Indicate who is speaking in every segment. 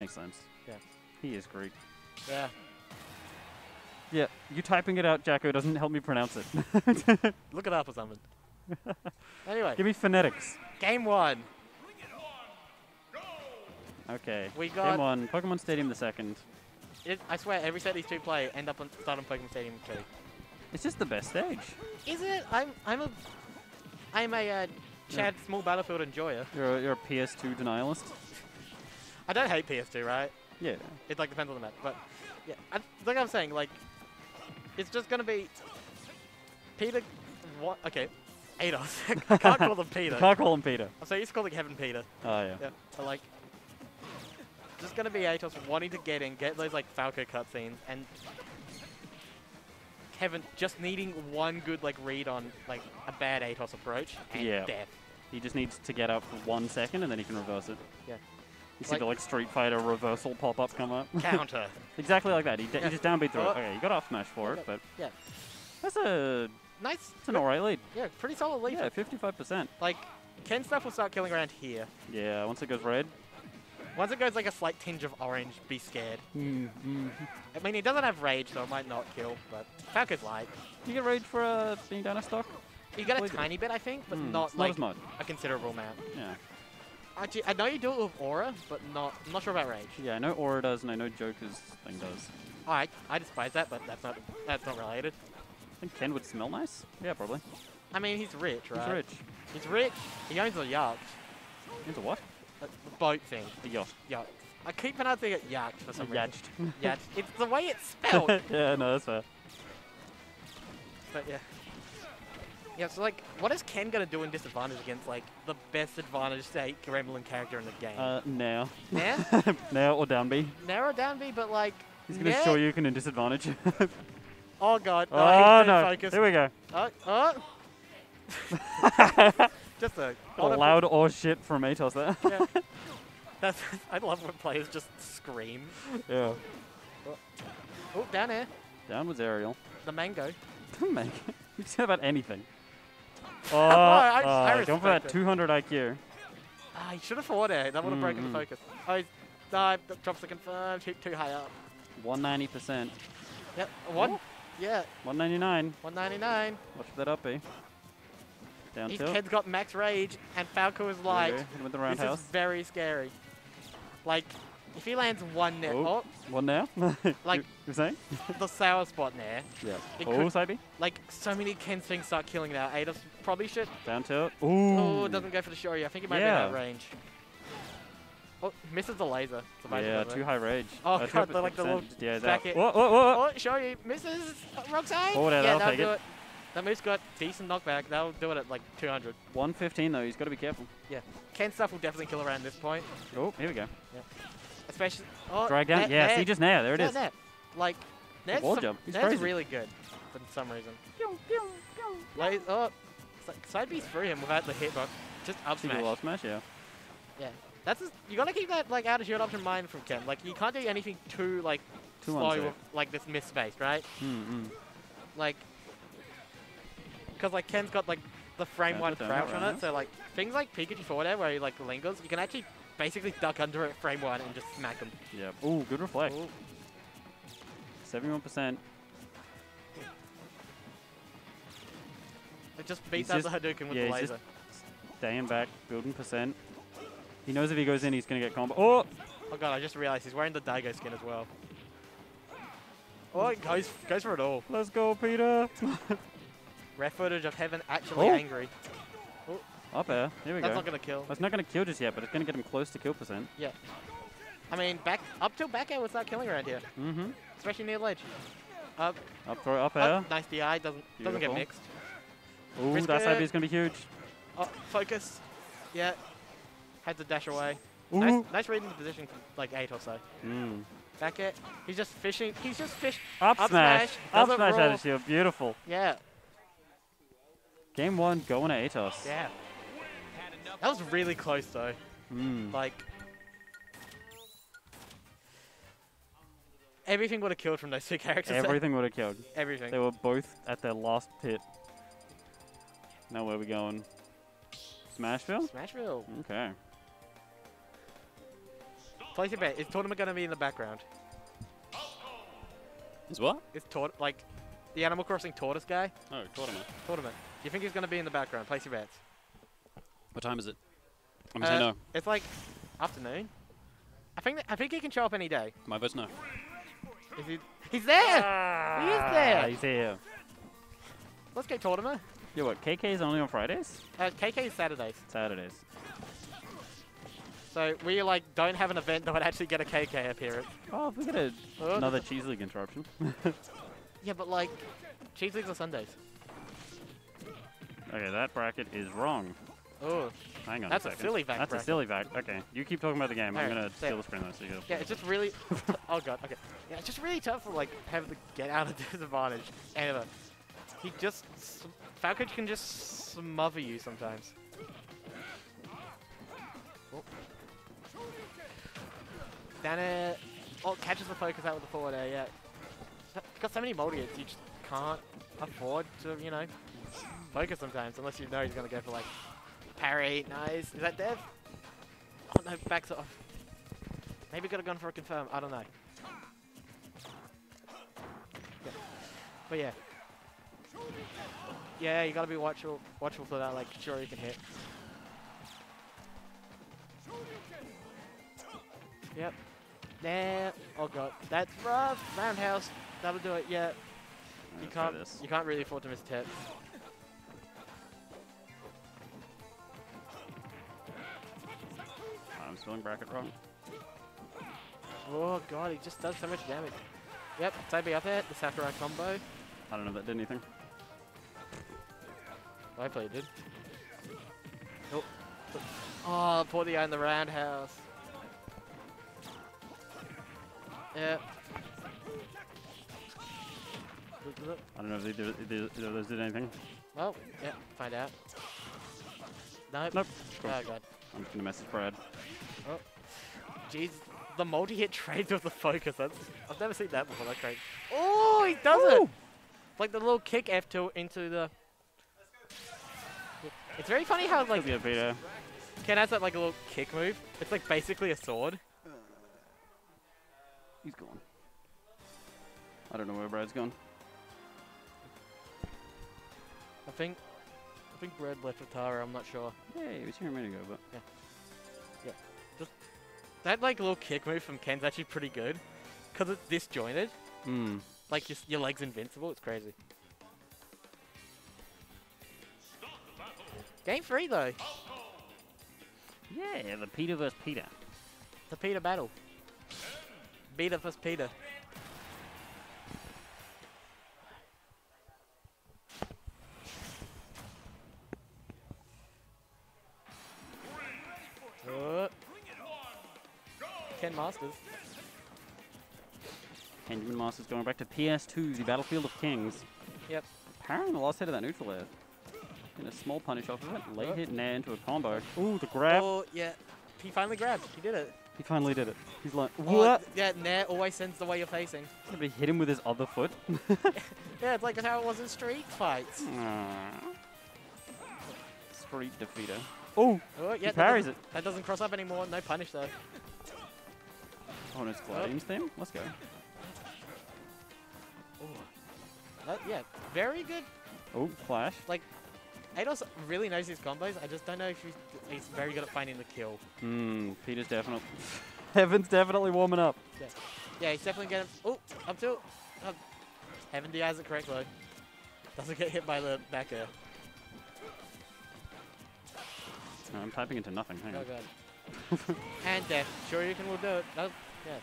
Speaker 1: Makes sense.
Speaker 2: Yeah.
Speaker 1: He is Greek.
Speaker 2: Yeah.
Speaker 1: Yeah, you typing it out, Jacko, doesn't help me pronounce it.
Speaker 2: Look it up or something. anyway,
Speaker 1: Give me phonetics.
Speaker 2: game one.
Speaker 1: Okay.
Speaker 2: We got Game
Speaker 1: one, Pokemon Stadium the second.
Speaker 2: It, I swear, every set these two play end up on start on Pokemon Stadium 2.
Speaker 1: It's just the best stage.
Speaker 2: Is it? I'm I'm a I'm a uh, Chad Small Battlefield enjoyer.
Speaker 1: You're a, you're a PS2 denialist.
Speaker 2: I don't hate PS2, right?
Speaker 1: Yeah.
Speaker 2: It like depends on the map, but yeah, I, like I'm saying, like it's just gonna be Peter. What? Okay, Ados. I can't call them Peter.
Speaker 1: Can't call him Peter.
Speaker 2: I'm so used to calling Heaven Peter.
Speaker 1: Oh yeah.
Speaker 2: Yeah, like just gonna be Aetos wanting to get in, get those like Falco cutscenes, and Heaven just needing one good like read on like a bad Aetos approach and
Speaker 1: Yeah.
Speaker 2: death.
Speaker 1: He just needs to get up for one second and then he can reverse it.
Speaker 2: Yeah.
Speaker 1: You see
Speaker 2: Like-
Speaker 1: the like Street Fighter reversal pop up come up.
Speaker 2: Counter.
Speaker 1: exactly like that. He, d-
Speaker 2: Yeah.
Speaker 1: he just downbeat through
Speaker 2: Oh.
Speaker 1: it. Okay, you got off smash for
Speaker 2: Okay.
Speaker 1: it, but
Speaker 2: Yeah.
Speaker 1: that's a
Speaker 2: nice.
Speaker 1: it's an alright lead.
Speaker 2: Yeah, pretty solid lead.
Speaker 1: Yeah, 55%.
Speaker 2: Like Ken stuff will start killing around here.
Speaker 1: Yeah, once it goes red.
Speaker 2: Once it goes like a slight tinge of orange, be scared.
Speaker 1: Mm,
Speaker 2: I mean, he doesn't have rage, so it might not kill, but Falco's light.
Speaker 1: Do you get rage for uh, being down a stock?
Speaker 2: You get a
Speaker 1: it.
Speaker 2: tiny bit, I think, but
Speaker 1: Hmm,
Speaker 2: not like
Speaker 1: as much.
Speaker 2: a considerable amount.
Speaker 1: Yeah.
Speaker 2: Actually, I know you do it with Aura, but not. I'm not sure about Rage.
Speaker 1: Yeah, I know Aura does and I know Joker's thing does.
Speaker 2: I I despise that, but that's not that's not related.
Speaker 1: I think Ken would smell nice. Yeah, probably.
Speaker 2: I mean, he's rich, right?
Speaker 1: He's rich.
Speaker 2: He's rich. He owns a yacht,
Speaker 1: Into what?
Speaker 2: a, the boat thing.
Speaker 1: A yacht.
Speaker 2: Yacht. I keep pronouncing it yacht for some
Speaker 1: yacht.
Speaker 2: reason. Yacht. It's the way it's spelled.
Speaker 1: yeah, no, that's fair.
Speaker 2: but yeah. Yeah, so like, what is Ken gonna do in disadvantage against like the best advantage state Gremlin character in the game?
Speaker 1: Uh, now.
Speaker 2: Nah?
Speaker 1: now or down B.
Speaker 2: Narrow down B, but like.
Speaker 1: He's gonna show you can in disadvantage.
Speaker 2: Oh god. No,
Speaker 1: oh no!
Speaker 2: Focus.
Speaker 1: Here we go.
Speaker 2: Oh, oh. Just a,
Speaker 1: A loud or shit from Aetos there.
Speaker 2: Yeah. That's, I love when players just scream.
Speaker 1: yeah.
Speaker 2: Oh, down here.
Speaker 1: Down was Ariel.
Speaker 2: The mango.
Speaker 1: Make you say about anything. Oh,
Speaker 2: I- I
Speaker 1: going for that
Speaker 2: it.
Speaker 1: 200 IQ.
Speaker 2: Ah, he should have forward air. That would have broken
Speaker 1: Mm,
Speaker 2: the
Speaker 1: mm.
Speaker 2: focus. Oh, he's, no, that drops the confirm. Too, too high up.
Speaker 1: 190%.
Speaker 2: Yep. One.
Speaker 1: Ooh.
Speaker 2: Yeah.
Speaker 1: 199.
Speaker 2: 199.
Speaker 1: Watch for that up B. Down
Speaker 2: His
Speaker 1: tilt.
Speaker 2: kid's got max rage, and Falco is
Speaker 1: There we
Speaker 2: light.
Speaker 1: go. Hit him with the
Speaker 2: This
Speaker 1: roundhouse.
Speaker 2: is very scary. Like, if he lands one net,
Speaker 1: Oh.
Speaker 2: oh,
Speaker 1: One now?
Speaker 2: Like-
Speaker 1: you, you're saying?
Speaker 2: the sour spot there.
Speaker 1: Yeah.
Speaker 2: It
Speaker 1: Oh,
Speaker 2: could- Like, so many Ken things start killing now. Ados probably should.
Speaker 1: Down tilt. Ooh.
Speaker 2: Oh, it doesn't go for the Shoryu. I think it might
Speaker 1: Yeah.
Speaker 2: be out range. Oh, misses the laser.
Speaker 1: Yeah, too high rage.
Speaker 2: Oh,
Speaker 1: Uh,
Speaker 2: God,
Speaker 1: two
Speaker 2: like the little.
Speaker 1: Yeah,
Speaker 2: back
Speaker 1: that.
Speaker 2: it-
Speaker 1: Whoa, whoa, whoa.
Speaker 2: Oh, Shoryu misses.
Speaker 1: Forward air,
Speaker 2: yeah,
Speaker 1: that'll
Speaker 2: that'll
Speaker 1: take
Speaker 2: do
Speaker 1: it.
Speaker 2: it. That move's got decent knockback. That'll do it at like 200.
Speaker 1: 115 though, he's got to be careful. Yeah.
Speaker 2: Ken stuff will definitely kill around this point.
Speaker 1: Oh, here we go.
Speaker 2: Especially. Oh,
Speaker 1: Drag down.
Speaker 2: net,
Speaker 1: yeah,
Speaker 2: net,
Speaker 1: see, just now. There it
Speaker 2: net,
Speaker 1: is.
Speaker 2: net. Like, Ned's,
Speaker 1: wall
Speaker 2: some-
Speaker 1: jump. He's
Speaker 2: Ned's
Speaker 1: crazy.
Speaker 2: really good for some reason. Like, oh, si- side B's through him without the hitbox. Just up
Speaker 1: See the
Speaker 2: smash.
Speaker 1: love smash, yeah.
Speaker 2: Yeah. That's just, you gotta keep that like out of shield option in mind from Ken. Like you can't do anything too like
Speaker 1: Too
Speaker 2: slow with like this miss space, right?
Speaker 1: Mm-hmm.
Speaker 2: Like because like Ken's got like the frame
Speaker 1: Yeah,
Speaker 2: one crouch on it, so like things like Pikachu forward air where he like lingers, you can actually basically duck under it frame one and just smack him.
Speaker 1: Yeah. Ooh, good reflect.
Speaker 2: Ooh.
Speaker 1: 71%.
Speaker 2: It just beats
Speaker 1: He's
Speaker 2: out the Hadouken with
Speaker 1: yeah,
Speaker 2: the
Speaker 1: he's just-
Speaker 2: laser.
Speaker 1: Staying back, building percent. He knows if he goes in, he's going to get combo. Oh!
Speaker 2: Oh god, I just realized he's wearing the Daigo skin as well. Oh, it goes goes for it all.
Speaker 1: Let's go, Peter!
Speaker 2: Rare footage of Heaven actually
Speaker 1: Oh.
Speaker 2: angry.
Speaker 1: Up air. Here we
Speaker 2: That's
Speaker 1: go.
Speaker 2: That's not gonna kill.
Speaker 1: That's not going to kill just yet, but it's going to get him close to kill percent. Yeah.
Speaker 2: I mean, back up till back air will start killing around here,
Speaker 1: Mm-hmm.
Speaker 2: especially near ledge. Up,
Speaker 1: Up throw, up
Speaker 2: up,
Speaker 1: air.
Speaker 2: nice DI, doesn't doesn't get mixed.
Speaker 1: Ooh,
Speaker 2: risk
Speaker 1: that side. B is going to be huge.
Speaker 2: Oh, focus. Yeah. Had to dash away.
Speaker 1: Ooh.
Speaker 2: Nice, nice reading the position from like eight or so.
Speaker 1: Mm.
Speaker 2: Back it. He's just fishing. He's just fish.
Speaker 1: Up,
Speaker 2: Up
Speaker 1: smash.
Speaker 2: smash,
Speaker 1: Up smash out of shield. Beautiful.
Speaker 2: Yeah.
Speaker 1: Game one going to Aetos.
Speaker 2: Yeah. That was really close though.
Speaker 1: Mm.
Speaker 2: Like. Everything would have killed from those two characters.
Speaker 1: Everything would have killed.
Speaker 2: Everything.
Speaker 1: They were both at their last pit. Now where are we going? Smashville?
Speaker 2: Smashville.
Speaker 1: Okay.
Speaker 2: Place your bet. Is Tortimer gonna be in the background?
Speaker 3: Is what?
Speaker 2: Is tort like the Animal Crossing tortoise guy?
Speaker 3: Oh, Tortimer.
Speaker 2: Tortimer. Do you think he's gonna be in the background? Place your bets.
Speaker 3: What time is it? I'm gonna say
Speaker 2: Uh,
Speaker 3: no.
Speaker 2: It's like afternoon. I think I think he can show up any day.
Speaker 3: My vote's no.
Speaker 2: Is he? He's there. he is
Speaker 1: Ah,
Speaker 2: there.
Speaker 1: he's here.
Speaker 2: Let's go Tortimer.
Speaker 1: Yo, what? KK is only on Fridays?
Speaker 2: Uh, KK is Saturdays.
Speaker 1: Saturdays.
Speaker 2: So we like don't have an event that would actually get a KK appearance.
Speaker 1: Oh, if we get a,
Speaker 2: Oh.
Speaker 1: another Cheese League interruption.
Speaker 2: Yeah, but like, cheese leagues are Sundays.
Speaker 1: okay, that bracket is wrong.
Speaker 2: Oh,
Speaker 1: Hang on
Speaker 2: That's a
Speaker 1: a
Speaker 2: silly vac
Speaker 1: That's
Speaker 2: bracket.
Speaker 1: a silly vac. Okay, you keep talking about the game. I'm
Speaker 2: Alright,
Speaker 1: gonna
Speaker 2: say
Speaker 1: steal the screen though, so you
Speaker 2: yeah, it's just really. oh god, okay. Yeah, it's just really tough to like have to get out of disadvantage. Ever. Uh, he just Falcon can just smother you sometimes. Oh. Then it. Oh, catches the focus out with the forward air. Yeah. So- Got so many multi hits, you just can't afford to, you know, focus sometimes unless you know he's gonna go for like parry. Nice. Is that dev? Oh no, backs off. Maybe could have gone for a confirm. I don't know. Yeah. But yeah. Yeah, you gotta be watchful, watchful for that. Like, sure you can hit. Yep. Nah. Oh god, that's rough. Roundhouse. That'll do it. Yeah. You can't. You can't really afford to miss tip.
Speaker 1: Spelling bracket wrong.
Speaker 2: Oh god, he just does so much damage. Yep, Tabi up there, the Sakurai combo.
Speaker 1: I don't know if that did anything.
Speaker 2: Hopefully it did. Oh, oh poor the guy in the roundhouse. Yeah.
Speaker 1: I don't know if they did, either either of those did anything.
Speaker 2: Well, yeah, find out. Nope.
Speaker 1: Nope.
Speaker 2: Oh god.
Speaker 1: I'm just gonna message Brad. Oh.
Speaker 2: Jeez, the multi-hit trades with the focus. That's I've never seen that before. That's great. Oh, he does it! Like the little kick F2 into the. It's very funny how like
Speaker 1: be a.
Speaker 2: Ken has that like a little kick move. It's like basically a sword.
Speaker 1: Uh, he's gone. I don't know where Brad's gone.
Speaker 2: I think. I think Red left with Tara. I'm not sure.
Speaker 1: Yeah, he was here a minute ago, but Yeah. Yeah. Just...
Speaker 2: That like little kick move from Ken's actually pretty good, cause it's disjointed.
Speaker 1: hmm.
Speaker 2: Like your your leg's invincible. It's crazy. Game three though.
Speaker 1: Yeah, the Peter versus Peter.
Speaker 2: The Peter battle. Peter vs Peter. Masters.
Speaker 1: Kenjamin Masters going back to PS2, the Battlefield of Kings.
Speaker 2: Yep.
Speaker 1: Parrying the last hit of that neutral air. Getting a small punish off of it. Late
Speaker 2: Yep.
Speaker 1: hit nair into a combo. Ooh, the oh, grab.
Speaker 2: Oh yeah, he finally grabbed. He did it.
Speaker 1: He finally did it. He's like,
Speaker 2: Oh,
Speaker 1: what?
Speaker 2: th- yeah, Nair always sends the way you're facing.
Speaker 1: Somebody hit him with his other foot.
Speaker 2: Yeah, it's like how it was in Street Fights.
Speaker 1: Aw. Street defeater. Oh,
Speaker 2: Oh yeah,
Speaker 1: he
Speaker 2: that
Speaker 1: parries
Speaker 2: doesn't-
Speaker 1: it.
Speaker 2: That doesn't cross up anymore. No punish though.
Speaker 1: Oh, and it's Gladion's theme? Let's go.
Speaker 2: That, yeah, very good.
Speaker 1: Oh, flash.
Speaker 2: Like, Ados really knows his combos. I just don't know if he's, he's very good at finding the kill.
Speaker 1: Hmm, Peter's definitely... Heaven's definitely warming up.
Speaker 2: Yeah, he's definitely getting. Oh, up to. Uh, Heaven DIs it correct though. Doesn't get hit by the back air.
Speaker 1: No, I'm typing into nothing. Hang
Speaker 2: Oh
Speaker 1: on.
Speaker 2: god. and death. Sure you can will do it. No, yeah.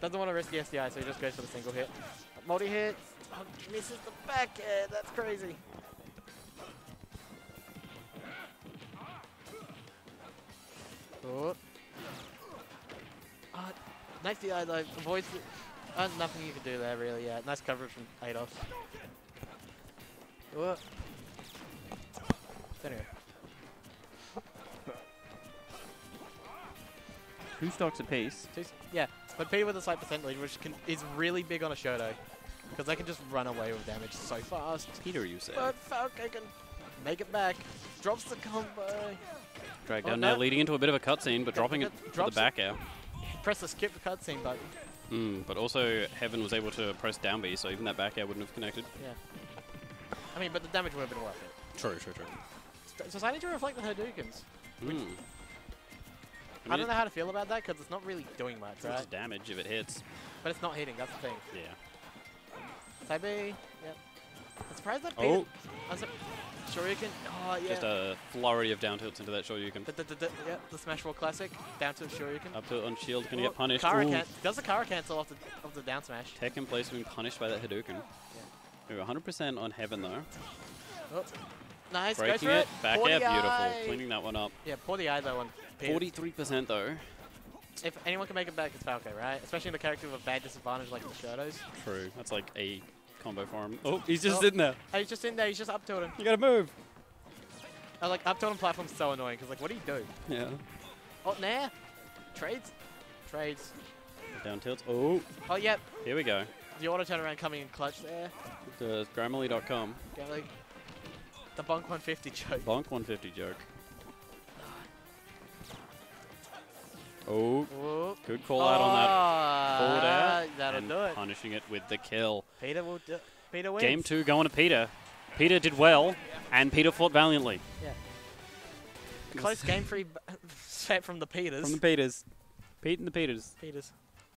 Speaker 2: Doesn't want to risk the SDI, so he just goes for the single hit. Multi hits. Oh, misses the back air. That's crazy. Oh. Uh, nice DI though. Avoids. Uh, nothing you can do there really. Yeah, nice coverage from Adolf. Oh. Anyway.
Speaker 1: Two stocks apiece.
Speaker 2: Two Yeah, but P with a slight percent lead, which can, is really big on a Shoto. Because they can just run away with damage so fast.
Speaker 3: Peter, you said.
Speaker 2: But Falco can make it back. Drops the combo.
Speaker 3: Drag
Speaker 2: Oh,
Speaker 3: down
Speaker 2: no.
Speaker 3: now, leading into a bit of a cutscene, but dropping it to the back air.
Speaker 2: press the skip cutscene button.
Speaker 1: Mm, but also, Heaven was able to press down B, so even that back air wouldn't have connected.
Speaker 2: Yeah. I mean, but the damage would have been worth it.
Speaker 1: True, true, true.
Speaker 2: St- So need to reflect the Hadoukens.
Speaker 1: Mm.
Speaker 2: I, don't know how to feel about that because it's not really doing much,
Speaker 1: It's
Speaker 2: right?
Speaker 1: damage if it hits.
Speaker 2: But it's not hitting. That's the thing.
Speaker 1: Yeah.
Speaker 2: Side B. Yep. I'm surprised that.
Speaker 1: Oh,
Speaker 2: I'm sur- Shoryuken. Oh yeah.
Speaker 1: just a flurry of down tilts into that can
Speaker 2: the, the, the, the, yeah, the Smash Ball Classic down to Shoryuken.
Speaker 1: up tilt on shield, gonna
Speaker 2: Oh,
Speaker 1: get punished.
Speaker 2: Kara can does the Kara cancel off the off the down smash?
Speaker 1: Tech in place being punished by that Hadouken. Ooh, 100% on Heaven though.
Speaker 2: Oh. Nice,
Speaker 1: Breaking it,
Speaker 2: it.
Speaker 1: back air, beautiful. Cleaning that one up.
Speaker 2: Yeah, poor the eye though on Peter.
Speaker 1: 43% though.
Speaker 2: If anyone can make it back, it's Falco, right? Especially in the character with a bad disadvantage like the Shotos.
Speaker 1: True. That's like a combo for him. Oh, he's just
Speaker 2: Oh.
Speaker 1: sitting there.
Speaker 2: Oh, he's just in there. He's just up tilting.
Speaker 1: You gotta move.
Speaker 2: I like up tilting platform's so annoying because like, what do you do?
Speaker 1: Yeah.
Speaker 2: Oh, nah. Trades. Trades.
Speaker 1: Down tilts. Oh,
Speaker 2: Oh, yep.
Speaker 1: here we go.
Speaker 2: The auto turnaround coming in clutch there.
Speaker 1: The Grammarly.com.
Speaker 2: Yeah, like the Bonk 150 joke.
Speaker 1: Bonk 150 joke. Oh,
Speaker 2: Whoop.
Speaker 1: good call out on that forward air.
Speaker 2: Ah, That'll
Speaker 1: and
Speaker 2: do it.
Speaker 1: punishing it with the kill.
Speaker 2: Peter will do Peter wins.
Speaker 4: Game two going to Peter. Peter did well, and Peter fought valiantly. Yeah.
Speaker 2: Close game free b- set from the Peters.
Speaker 4: From the Peters. Pete and the Peters.
Speaker 2: Peters.